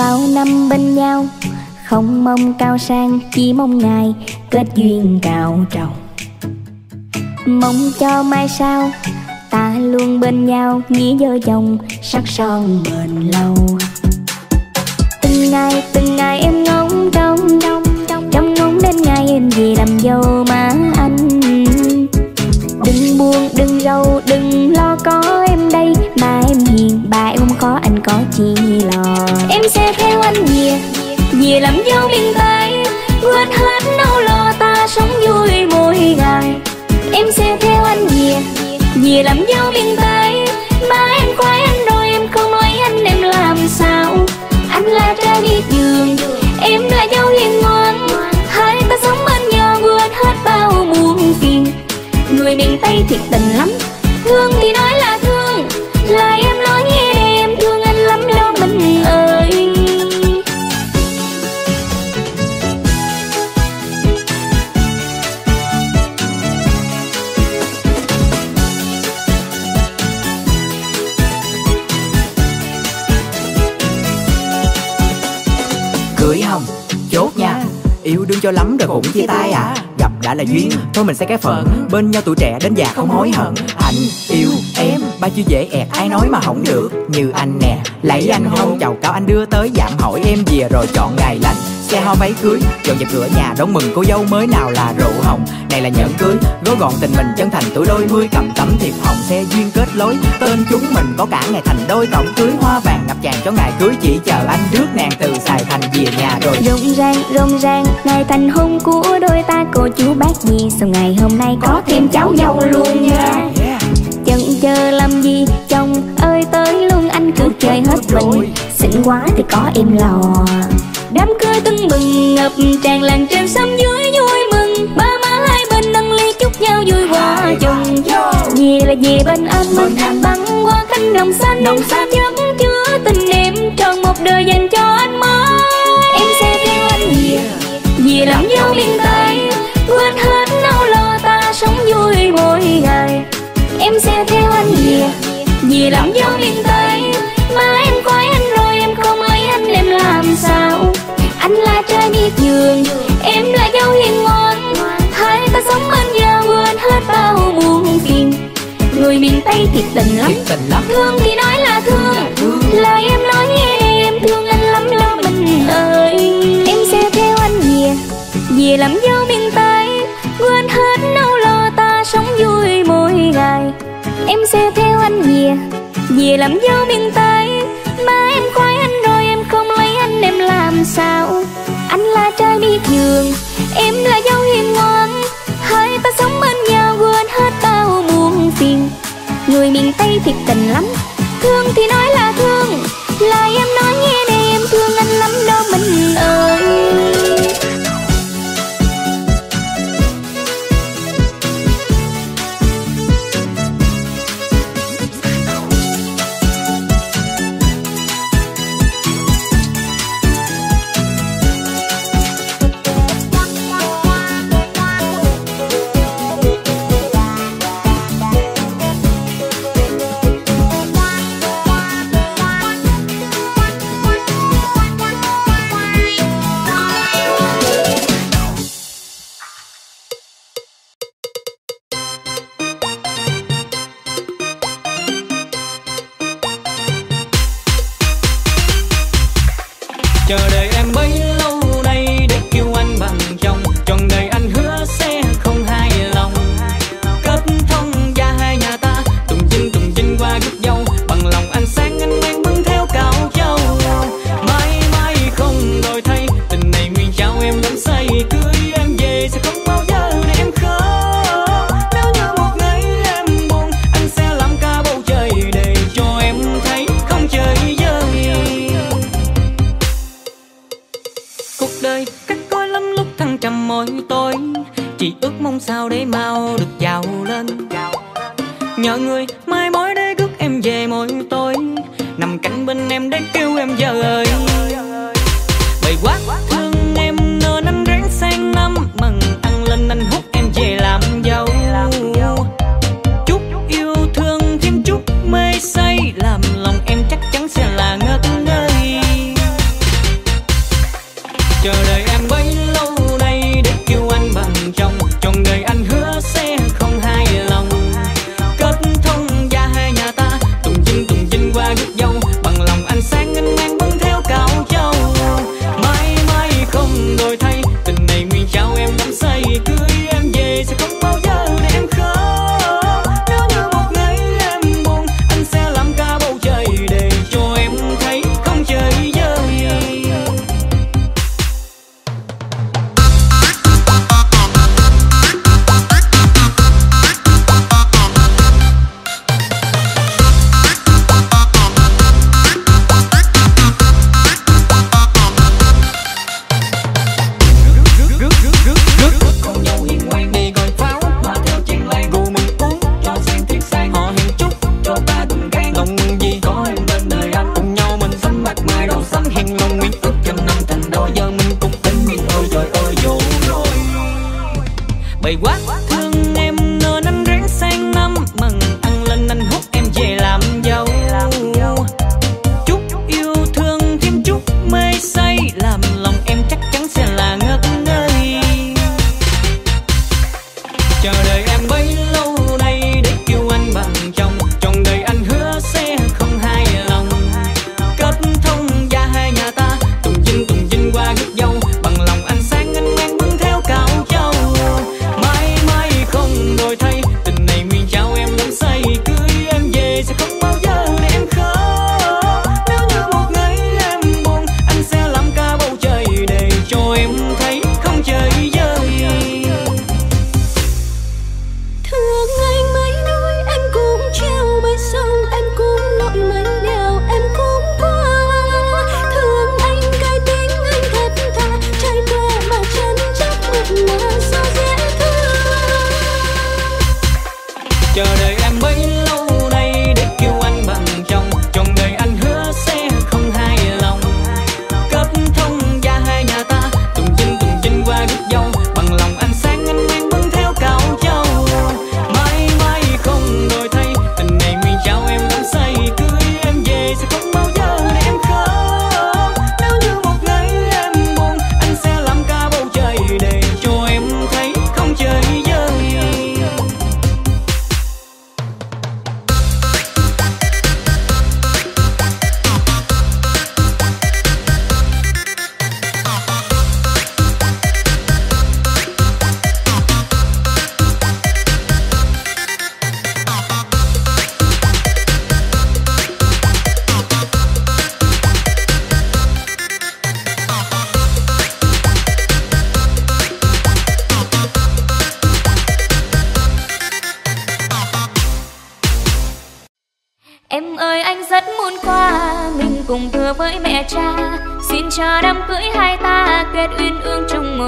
bao năm bên nhau, không mong cao sang, chỉ mong ngày kết duyên cao trầu. Mong cho mai sau luôn bên nhau nghĩa vợ chồng sắc son bền lâu. Từng ngày từng ngày em ngóng trông trông ngóng đến ngày em về làm dâu má anh. Đừng buồn, đừng rầu, đừng lo, có em đây, mà em hiền, bà em không có anh có chi lo. Em sẽ theo anh về về làm dâu miền tây quên hết nỗi lo, ta sống vui mỗi ngày. Em sẽ về làm nhau miền tây mà em khoái anh rồi em không nói anh em làm sao? Anh là trai đi giường em là dâu hiền ngoan. Hai ta sống bên nhau, vượt hết bao muôn phiền. Người miền tây thiệt tình lắm. Cũng chia tay à? Gặp đã là duyên thôi mình sẽ cái phận bên nhau tuổi trẻ đến già không hối hận. Anh yêu em ba chữ dễ ẹt ai nói mà không được. Như anh nè lấy anh hôn chầu cao anh đưa tới giảm hỏi em về rồi chọn ngày lành xe hoa váy cưới. Dọn dẹp cửa nhà, đón mừng cô dâu mới nào là rượu hồng. Này là nhẫn cưới, gói gọn tình mình chân thành tuổi đôi. Mươi cầm tấm thiệp hồng, xe duyên kết lối. Tên chúng mình có cả ngày thành đôi. Tổng cưới hoa vàng ngập tràn cho ngày cưới. Chỉ chờ anh rước nàng từ xài thành về nhà rồi. Rộn ràng rộn ràng, ngày thành hôn của đôi ta. Cô chú bác gì sau ngày hôm nay có thêm cháu dâu luôn nha. Chần chờ làm gì, chồng ơi, tới luôn. Anh cứ chơi hết mình. Xinh quá thì có em lò đám cưới tưng bừng ngập tràn làng trên sông dưới vui mừng. Ba má hai bên nâng ly chúc nhau vui hòa chồng về là về bên anh mình băng qua cánh đồng xanh. Đồng xanh. Chất chứa tình em tròn một đời dành cho anh mới. Em sẽ theo anh về. Về làm dâu miền tây. Quên hết nỗi lo ta sống vui mỗi ngày. Em sẽ theo anh về. Về làm dâu miền tây. Mà em khoái anh rồi em không lấy anh em làm sao anh là trai biết giường em là dâu hiền ngoan hai ta sống bên nhau quên hết bao muôn phiền. Người miền tây thiệt tình lắm thiệt tình lắm. thương thì nói là thương. Là em nói nghe để em thương anh lắm lo mình ơi. Em sẽ theo anh về về làm dâu miền tây. Quên hết nỗi lo ta sống vui mỗi ngày. Em sẽ theo anh về về làm dâu miền tây. Mà em khoái anh em làm sao? Anh là trai biết giường em là dâu hiền ngoan. Hai ta sống bên nhau quên hết bao muôn phiền. Người miền tây thiệt tình lắm, thương thì nói là thương. Là em nói nghe nè em thương anh lắm đó mình ơi.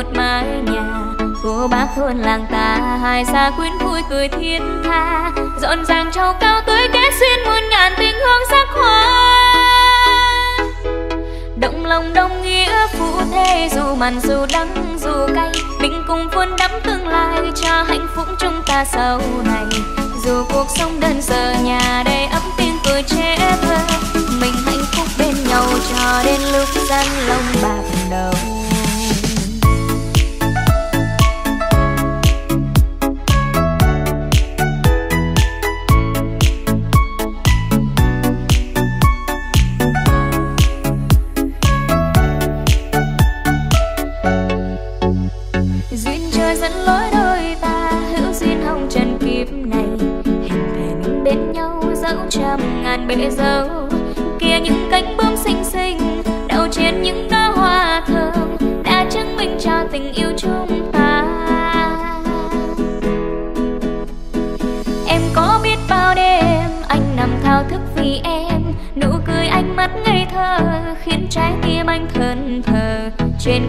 một mái nhà. Cô bác thôn làng ta hai xa quyến vui cười thiên tha. Rộn ràng trầu cao tới kết xuyên muôn ngàn tình hương sắc hoa. Động lòng đồng nghĩa phụ thế dù mặn dù đắng dù cay, mình cùng vun đắm tương lai cho hạnh phúc chúng ta sau này. Dù cuộc sống đơn sơ, nhà đầy ấm tiếng cười trẻ thơ, mình hạnh phúc bên nhau cho đến lúc gian lông bạc đầu.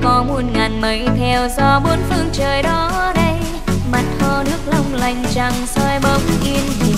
có muôn ngàn mây theo gió bốn phương trời đó đây. Mặt hồ nước long lành chẳng soi bóng yên bình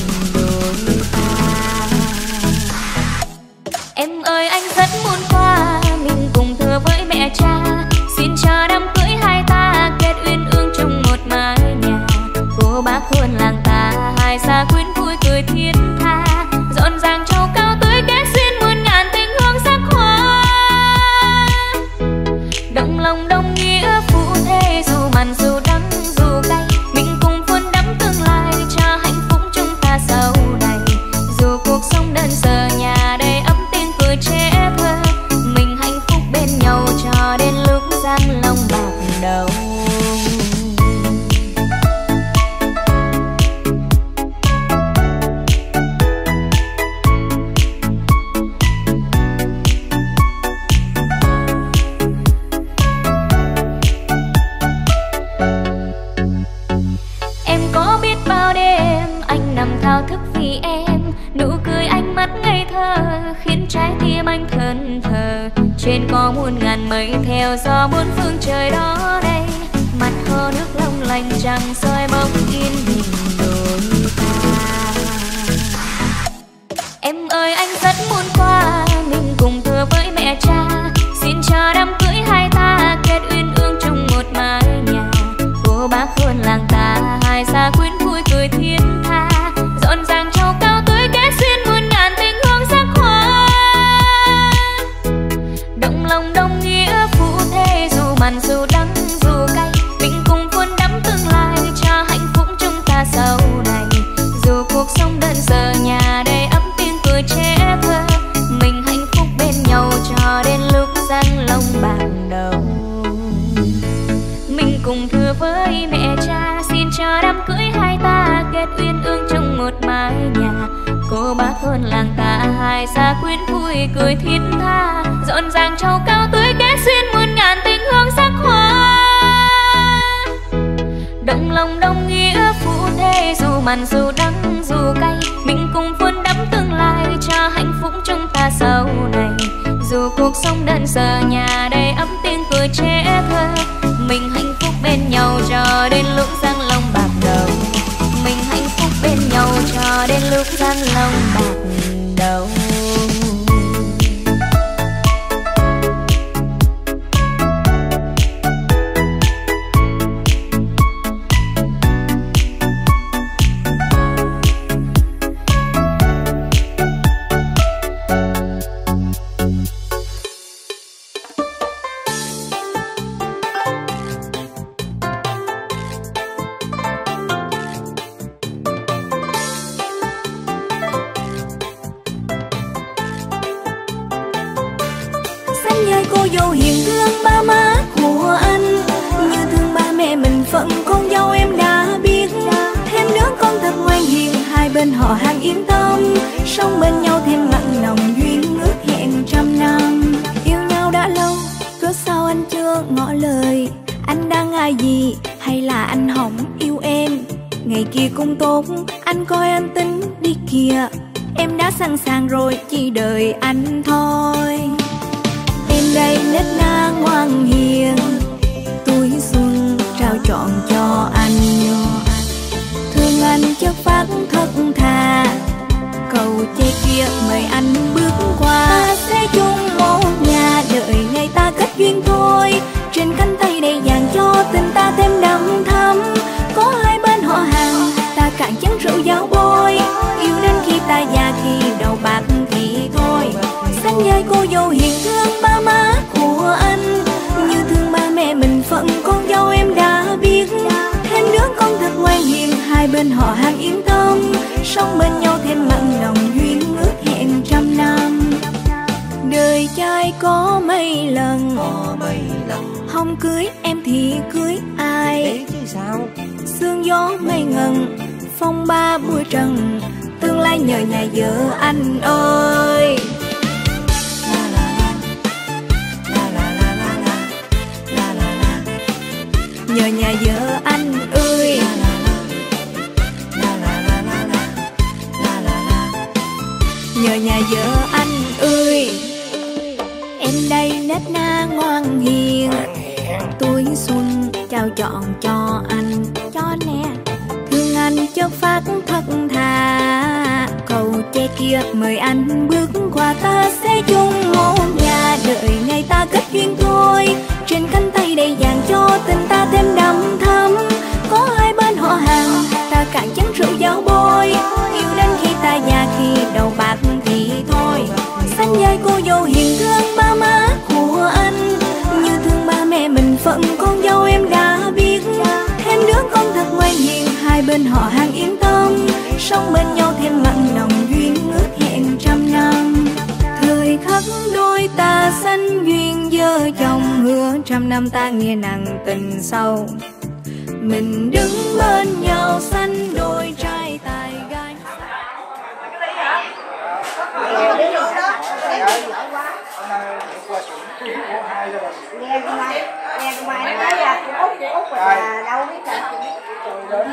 bên họ hàng yên tâm sống bên nhau thêm mặn lòng duyên ước hẹn trăm năm. Đời trai có mấy lần? Không cưới em thì cưới ai? Sương gió mây ngần phong ba bụi trần tương lai nhờ nhà vợ anh ơi. Nhờ nhà vợ anh ơi. nhờ nhà vợ anh ơi. Em đây nết na ngoan hiền. Tuổi xuân trao chọn cho anh. Cho nè, thương anh cho phát thật thà. Cầu che kia mời anh bước qua ta sẽ chung một nhà. Đợi ngày ta kết duyên thôi. Trên cánh tay đầy vàng cho tình ta thêm đậm thắm. Có hai bên họ hàng, ta cạn chén rượu giao bôi. Yêu đến khi ta già khi đầu bạc vậy thôi. Xanh vai cô dâu hiền thương ba má của anh. Như thương ba mẹ mình phận con dâu em đã biết. Thêm đứa con thật ngoan hiền, hai bên họ hàng yên tâm. Sống bên nhau thêm mặn nồng duyên ước hẹn trăm năm. Thời khắc đôi ta sanh duyên, dơ chồng hứa trăm năm ta nghe nặng tình sâu mình đứng bên nhau sanh đôi trai. Nghe con mai nghe con mai nó nói là út út là đâu biết rồi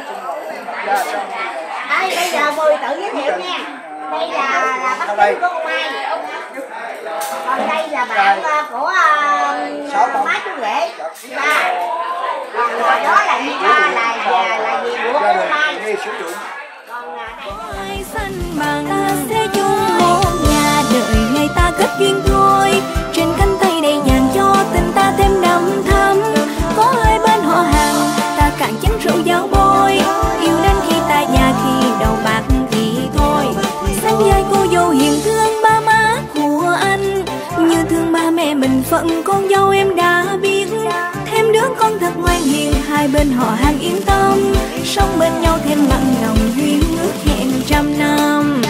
Đấy, bây giờ mười tự giới thiệu nha. Đây là là bác sĩ của con mai còn đây là bạn ờ, của uh, má chú rể ba còn uh, đó là như ba là là là gì của con mai còn uh, đây phận con dâu em đã biết. Thêm đứa con thật ngoan hiền, hai bên họ hàng yên tâm. Sống bên nhau thêm mặn lòng, duyên ước hẹn trăm năm.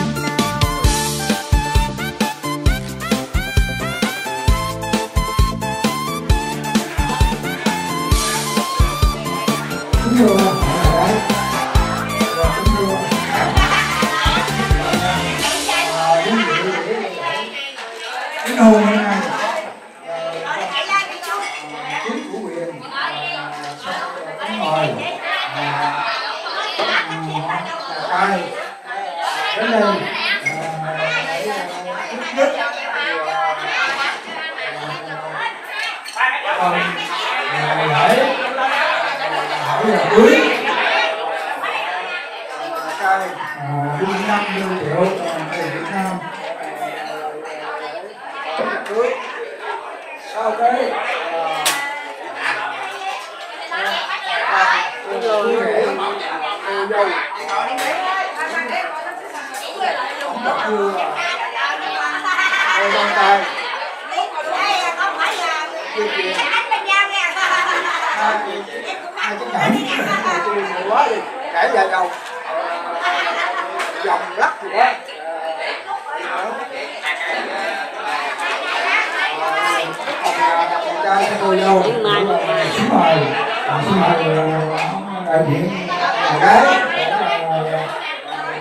Đấy.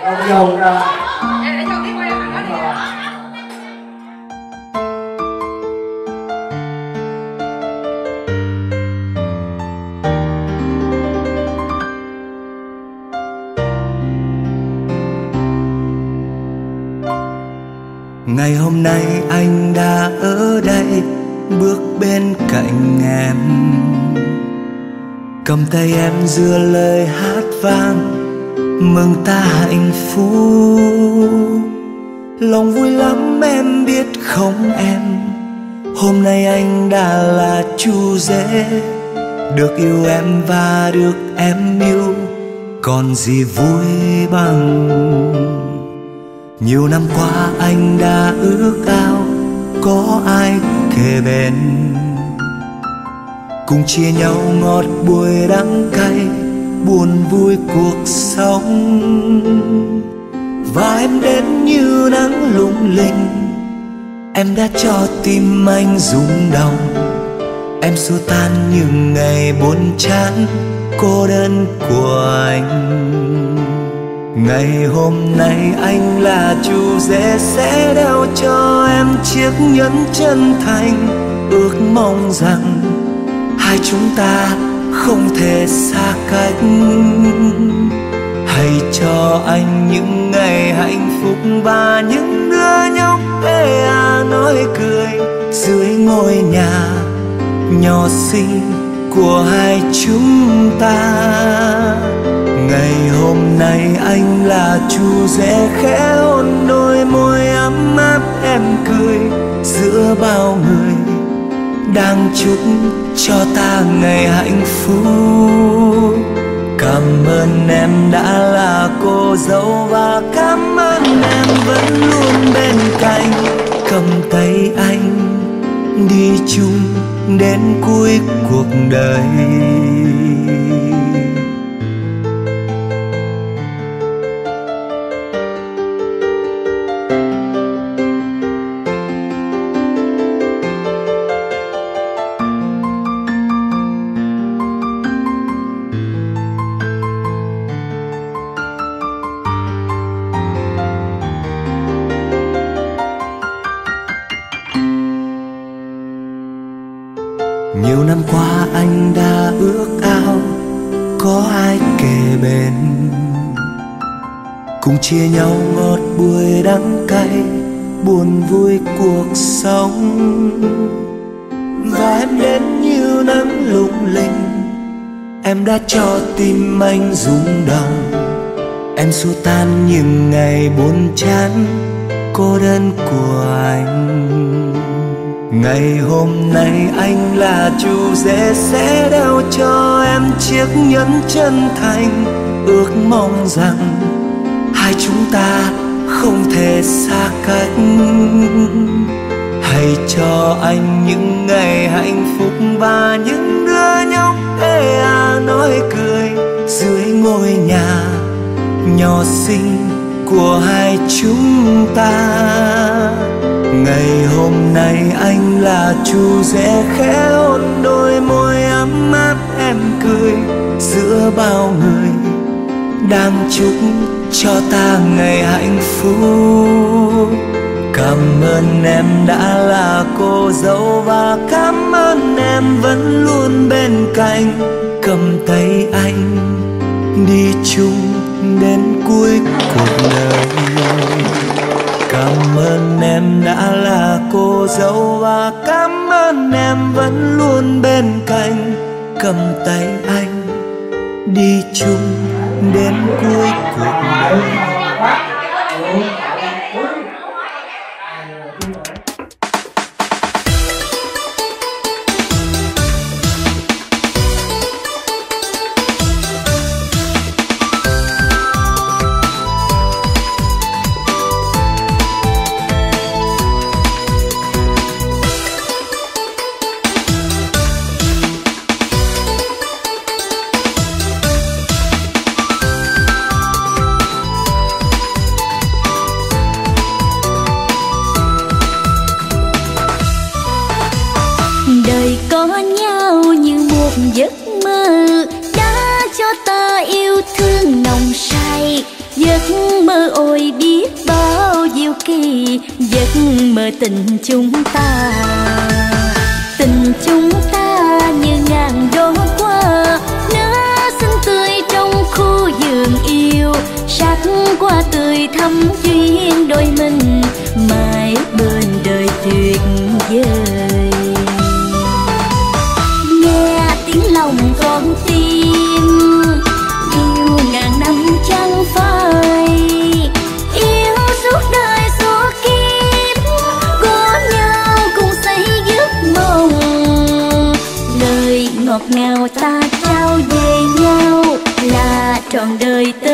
Gái con dâu cầm tay em giữa lời hát vang, mừng ta hạnh phúc. Lòng vui lắm em biết không em, hôm nay anh đã là chú rể. Được yêu em và được em yêu, còn gì vui bằng. Nhiều năm qua anh đã ước ao, có ai kề bên? Cùng chia nhau ngọt bùi đắng cay, buồn vui cuộc sống. Và em đến như nắng lung linh, em đã cho tim anh rung động. Em xua tan những ngày buồn chán, cô đơn của anh. Ngày hôm nay anh là chủ rể sẽ đeo cho em chiếc nhẫn chân thành, Ước mong rằng hai chúng ta không thể xa cách. Hãy cho anh những ngày hạnh phúc và những đứa nhóc ê à nói cười Dưới ngôi nhà nhỏ xinh của hai chúng ta. Ngày hôm nay anh là chú rể khẽ hôn đôi môi ấm áp em cười giữa bao người đang chúc cho ta ngày hạnh phúc. Cảm ơn em đã là cô dâu và cảm ơn em vẫn luôn bên cạnh. Cầm tay anh, đi chung đến cuối cuộc đời. Ai kề bên. Cùng chia nhau ngọt bùi đắng cay, buồn vui cuộc sống. Và em đến như nắng lung linh, em đã cho tim anh rung động. Em xua tan những ngày buồn chán, cô đơn của anh ngày hôm nay anh là chủ rể sẽ đeo cho em chiếc nhẫn chân thành. Ước mong rằng hai chúng ta không thể xa cách. Hãy cho anh những ngày hạnh phúc và những đứa nhóc ê à nói cười dưới ngôi nhà nhỏ xinh của hai chúng ta ngày hôm nay anh là chú rể khẽ hôn đôi môi ấm áp em cười giữa bao người. Đang chúc cho ta ngày hạnh phúc. Cảm ơn em đã là cô dâu và cảm ơn em vẫn luôn bên cạnh. Cầm tay anh, đi chung đến cuối cuộc đời cảm ơn em đã là cô dâu và cảm ơn em vẫn luôn bên cạnh. Cầm tay anh, đi chung đến cuối cuộc đời. Nào ta trao về nhau là trọn đời tơ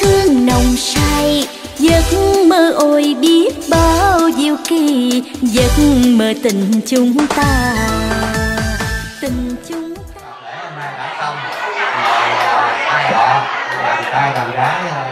thương nồng say. Giấc mơ ôi biết bao diệu kỳ, giấc mơ tình chúng ta. Tình chúng ta. Lẽ hôm nay đã xong. Mời hai họ đàn tay đàn gái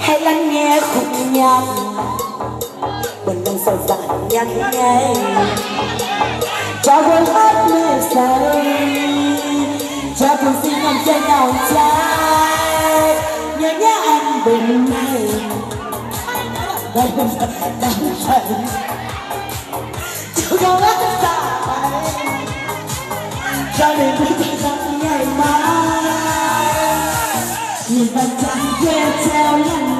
hãy lắng nghe khúc nhạc buồn lòng sầu dạn nhạc nghe cho buồn hát mê say. Cho buồn xin lòng chân nào trái. Nhớ nhớ anh bình này. 咱们就就让我们在下面的地方里面，你们将越走越远。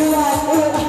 우와 우와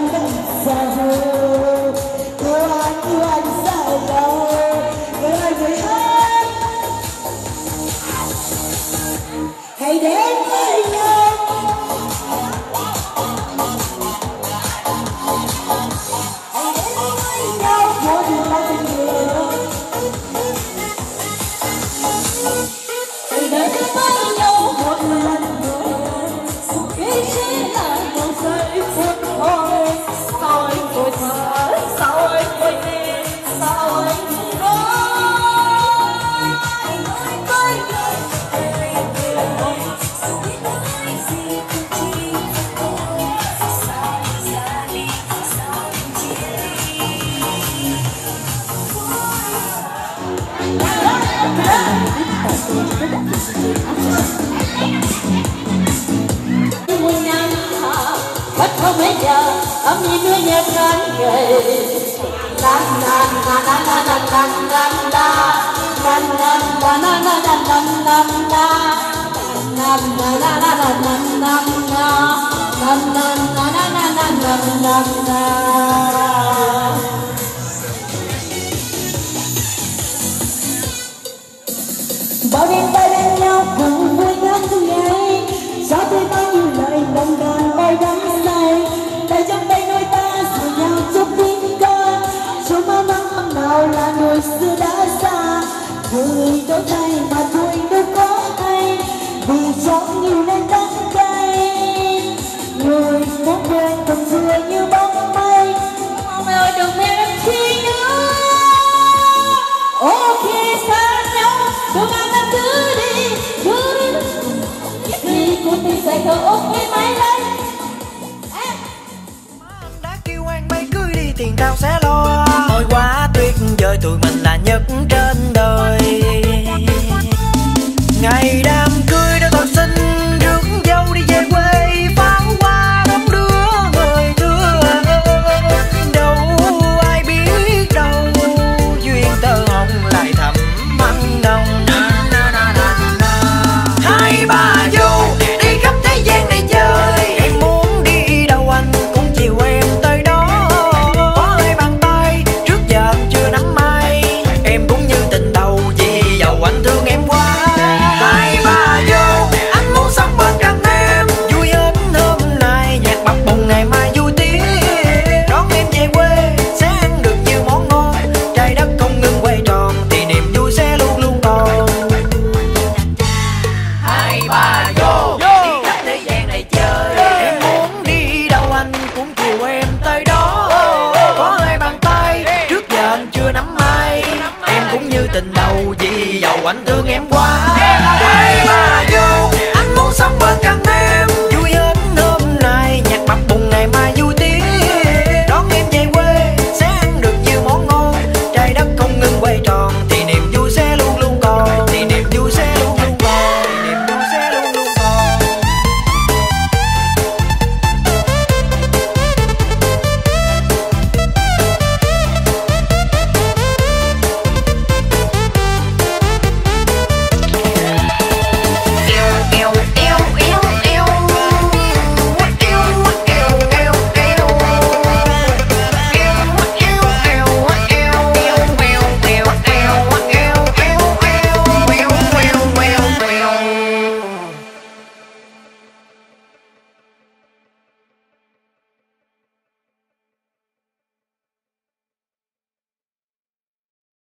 bao đêm ta bên nhau cùng vui ngắm ngày cho tôi bao nhiêu lời đồng đàn ôi đắm say. Tay trong tay đôi ta dìu nhau chúc tiếng ca mơ má mắng nào là người xưa đã xa. Người đôi tay mà thôi đâu có ai vì trong nhiều nên đắng cay. Người muốn quên còn xưa như bóng mây. Mong ơi đừng theo em chi nữa Ok cưới tao sẽ lo Ôi quá tuyệt vời tụi mình là nhất trên đời Ngày đã.